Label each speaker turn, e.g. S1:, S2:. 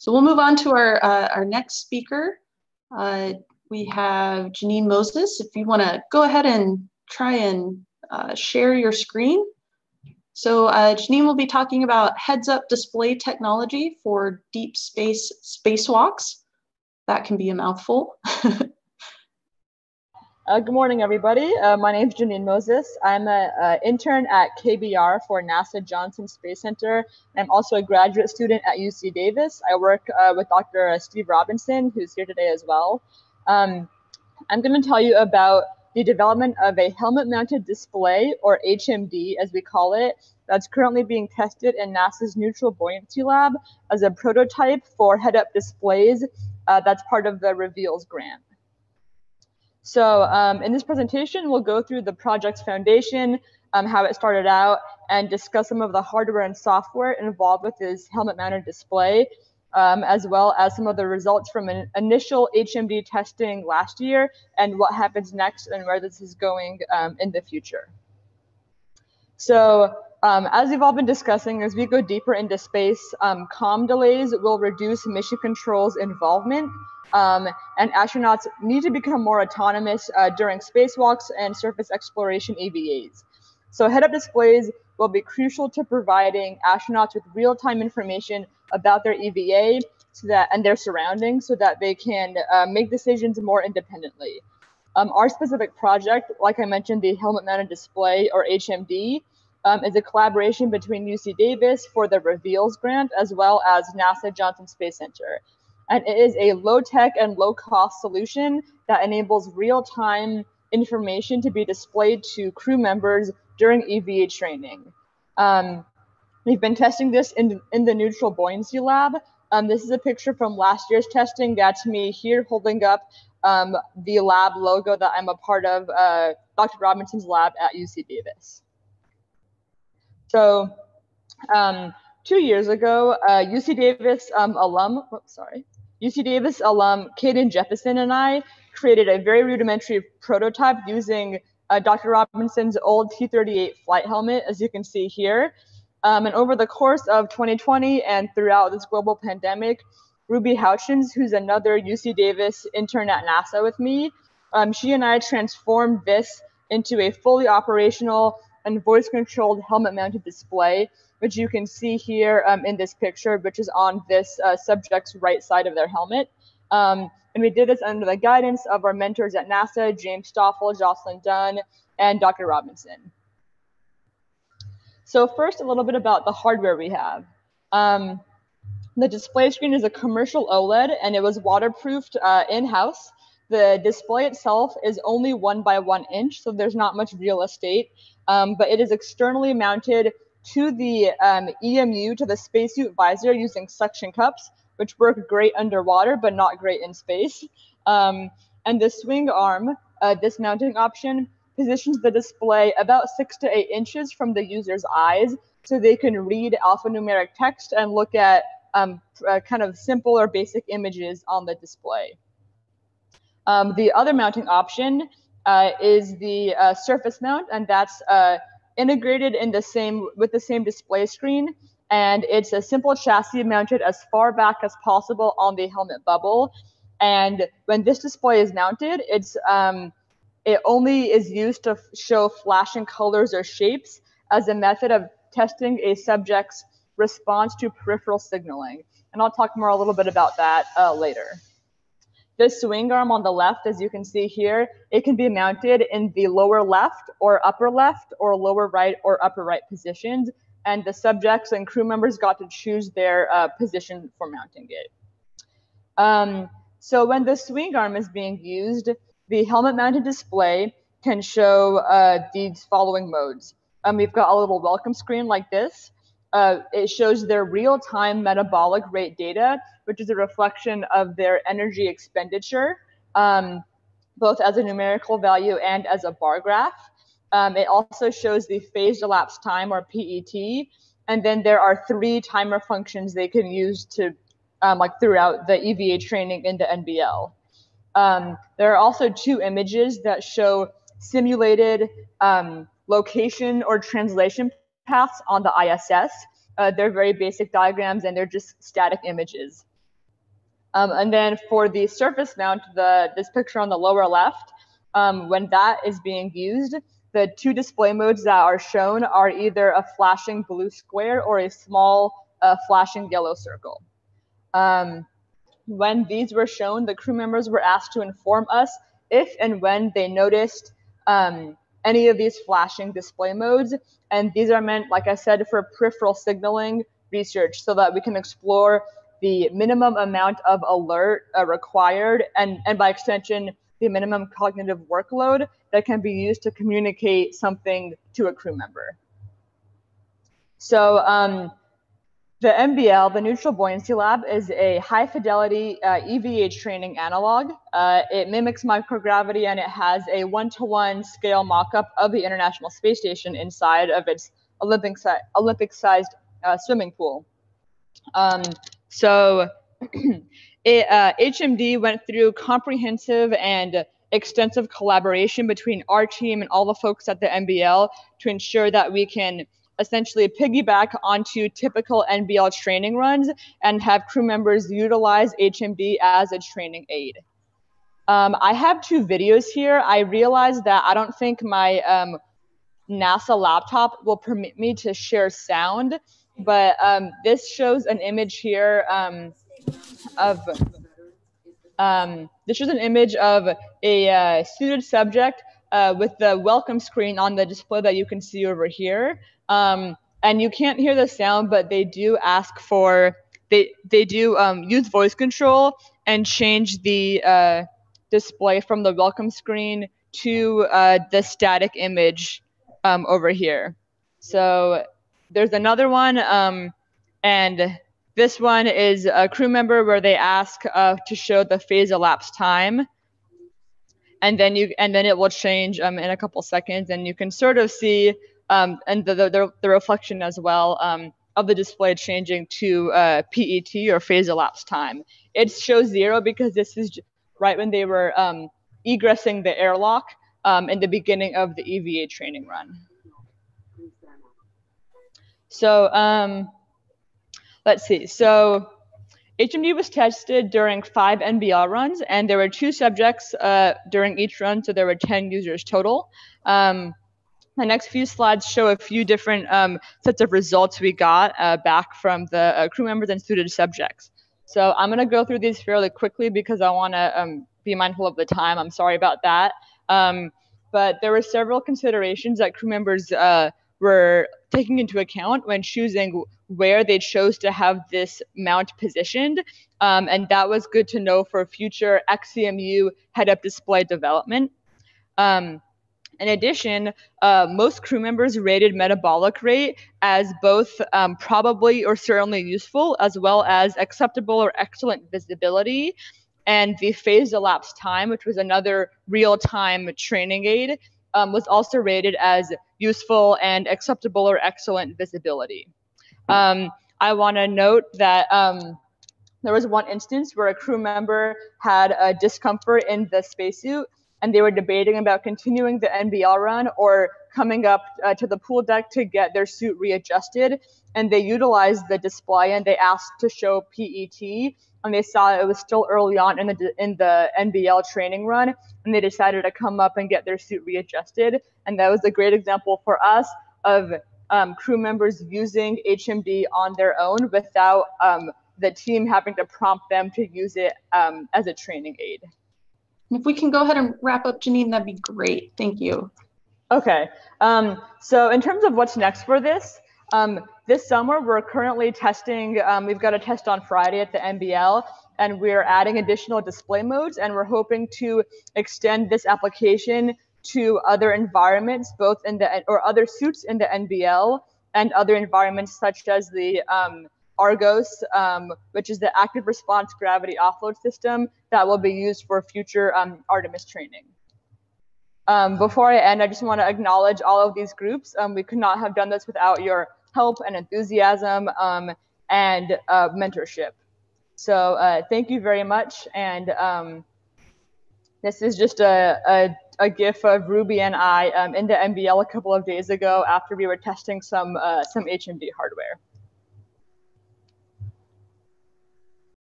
S1: So we'll move on to our, uh, our next speaker. Uh, we have Janine Moses. If you wanna go ahead and try and uh, share your screen. So uh, Janine will be talking about heads-up display technology for deep space spacewalks. That can be a mouthful.
S2: Uh, good morning, everybody. Uh, my name is Janine Moses. I'm an intern at KBR for NASA Johnson Space Center. I'm also a graduate student at UC Davis. I work uh, with Dr. Steve Robinson, who's here today as well. Um, I'm going to tell you about the development of a helmet-mounted display, or HMD as we call it, that's currently being tested in NASA's Neutral Buoyancy Lab as a prototype for head-up displays uh, that's part of the REVEALS grant. So um, in this presentation, we'll go through the project's foundation, um, how it started out, and discuss some of the hardware and software involved with this helmet-mounted display, um, as well as some of the results from an initial HMD testing last year and what happens next and where this is going um, in the future. So um, as we've all been discussing, as we go deeper into space, um, delays will reduce mission control's involvement um, and astronauts need to become more autonomous uh, during spacewalks and surface exploration EVAs. So head-up displays will be crucial to providing astronauts with real-time information about their EVA so that and their surroundings so that they can uh, make decisions more independently. Um, our specific project, like I mentioned, the helmet mounted display or HMD, um, is a collaboration between UC Davis for the REVEALS grant as well as NASA Johnson Space Center and it is a low tech and low cost solution that enables real time information to be displayed to crew members during EVA training. Um, we've been testing this in, in the Neutral Buoyancy Lab. Um, this is a picture from last year's testing. That's me here holding up um, the lab logo that I'm a part of, uh, Dr. Robinson's lab at UC Davis. So um, two years ago, uh, UC Davis um, alum, oops, sorry, UC Davis alum Kaden Jefferson and I created a very rudimentary prototype using uh, Dr. Robinson's old T-38 flight helmet, as you can see here. Um, and over the course of 2020 and throughout this global pandemic, Ruby Houchins, who's another UC Davis intern at NASA with me, um, she and I transformed this into a fully operational and voice-controlled helmet-mounted display which you can see here um, in this picture, which is on this uh, subject's right side of their helmet. Um, and we did this under the guidance of our mentors at NASA, James Stoffel, Jocelyn Dunn, and Dr. Robinson. So first, a little bit about the hardware we have. Um, the display screen is a commercial OLED, and it was waterproofed uh, in-house. The display itself is only one by one inch, so there's not much real estate, um, but it is externally mounted to the um, EMU, to the spacesuit visor using suction cups, which work great underwater, but not great in space. Um, and the swing arm, uh, this mounting option, positions the display about six to eight inches from the user's eyes so they can read alphanumeric text and look at um, uh, kind of simple or basic images on the display. Um, the other mounting option uh, is the uh, surface mount, and that's uh, integrated in the same with the same display screen. And it's a simple chassis mounted as far back as possible on the helmet bubble. And when this display is mounted it's um, it only is used to show flashing colors or shapes as a method of testing a subject's response to peripheral signaling. And i'll talk more a little bit about that uh, later this swing arm on the left, as you can see here, it can be mounted in the lower left or upper left or lower right or upper right positions. And the subjects and crew members got to choose their uh, position for mounting it. Um, so when the swing arm is being used, the helmet mounted display can show uh, these following modes. Um, we've got a little welcome screen like this. Uh, it shows their real-time metabolic rate data which is a reflection of their energy expenditure, um, both as a numerical value and as a bar graph. Um, it also shows the phased elapsed time or PET. And then there are three timer functions they can use to um, like throughout the EVA training into NBL. Um, there are also two images that show simulated um, location or translation paths on the ISS. Uh, they're very basic diagrams and they're just static images. Um, and then for the surface mount, the this picture on the lower left, um, when that is being used, the two display modes that are shown are either a flashing blue square or a small uh, flashing yellow circle. Um, when these were shown, the crew members were asked to inform us if and when they noticed um, any of these flashing display modes. And these are meant, like I said, for peripheral signaling research so that we can explore the minimum amount of alert uh, required and, and by extension, the minimum cognitive workload that can be used to communicate something to a crew member. So um, the NBL, the Neutral Buoyancy Lab, is a high fidelity uh, EVA training analog. Uh, it mimics microgravity and it has a one to one scale mock up of the International Space Station inside of its Olympic, si- Olympic sized uh, swimming pool. Um, so it, HMD uh, went through comprehensive and extensive collaboration between our team and all the folks at the NBL to ensure that we can essentially piggyback onto typical NBL training runs and have crew members utilize HMD as a training aid. Um, I have two videos here. I realized that I don't think my um, NASA laptop will permit me to share sound, but um, this shows an image here um, of um, this is an image of a uh, suited subject uh, with the welcome screen on the display that you can see over here. Um, and you can't hear the sound, but they do ask for they they do um, use voice control and change the uh, display from the welcome screen to uh, the static image um, over here. So there's another one, um, and this one is a crew member where they ask uh, to show the phase elapsed time, and then you and then it will change um, in a couple seconds, and you can sort of see um, and the, the, the reflection as well um, of the display changing to uh, PET or phase elapsed time. It shows zero because this is right when they were um, egressing the airlock um, in the beginning of the EVA training run. So um, let's see. So HMD was tested during five NBL runs, and there were two subjects uh, during each run, so there were 10 users total. Um, the next few slides show a few different um, sets of results we got uh, back from the uh, crew members and suited subjects. So I'm going to go through these fairly quickly because I want to um, be mindful of the time. I'm sorry about that. Um, but there were several considerations that crew members uh, were taking into account when choosing where they chose to have this mount positioned. Um, and that was good to know for future xEMU head-up display development. Um, in addition, uh, most crew members rated metabolic rate as both um, probably or certainly useful, as well as acceptable or excellent visibility. And the phase elapsed time, which was another real time training aid, um, was also rated as useful and acceptable or excellent visibility. Um, I want to note that um, there was one instance where a crew member had a discomfort in the spacesuit and they were debating about continuing the NBL run or coming up uh, to the pool deck to get their suit readjusted. And they utilized the display and they asked to show PET. And they saw it was still early on in the in the NBL training run, and they decided to come up and get their suit readjusted. And that was a great example for us of um, crew members using HMD on their own without um, the team having to prompt them to use it um, as a training aid.
S1: If we can go ahead and wrap up, Janine, that'd be great. Thank you.
S2: Okay. Um, so in terms of what's next for this, um, this summer we're currently testing. Um, we've got a test on Friday at the NBL, and we're adding additional display modes, and we're hoping to extend this application to other environments, both in the or other suits in the NBL and other environments such as the um, Argos, um, which is the active response gravity offload system that will be used for future um, Artemis training. Um, before I end, I just want to acknowledge all of these groups. Um, we could not have done this without your help and enthusiasm um, and uh, mentorship. So uh, thank you very much. And um, this is just a, a, a, GIF of Ruby and I in the NBL a couple of days ago after we were testing some, uh, some HMD hardware.